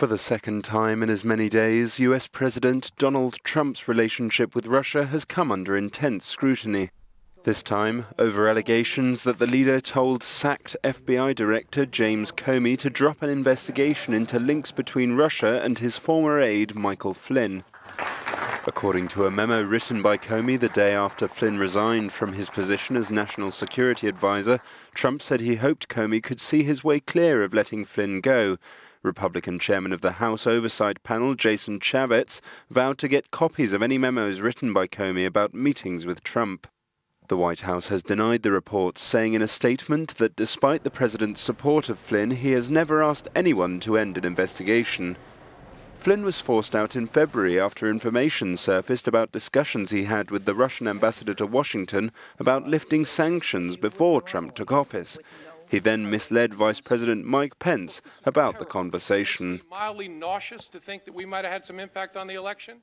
For the second time in as many days, US President Donald Trump's relationship with Russia has come under intense scrutiny. This time, over allegations that the leader told sacked FBI Director James Comey to drop an investigation into links between Russia and his former aide Michael Flynn. According to a memo written by Comey the day after Flynn resigned from his position as National Security Advisor, Trump said he hoped Comey could see his way clear of letting Flynn go. Republican chairman of the House Oversight Panel, Jason Chaffetz, vowed to get copies of any memos written by Comey about meetings with Trump. The White House has denied the reports, saying in a statement that despite the president's support of Flynn, he has never asked anyone to end an investigation. Flynn was forced out in February after information surfaced about discussions he had with the Russian ambassador to Washington about lifting sanctions before Trump took office. He then misled Vice President Mike Pence about the conversation. Mildly nauseous to think that we might have had some impact on the election.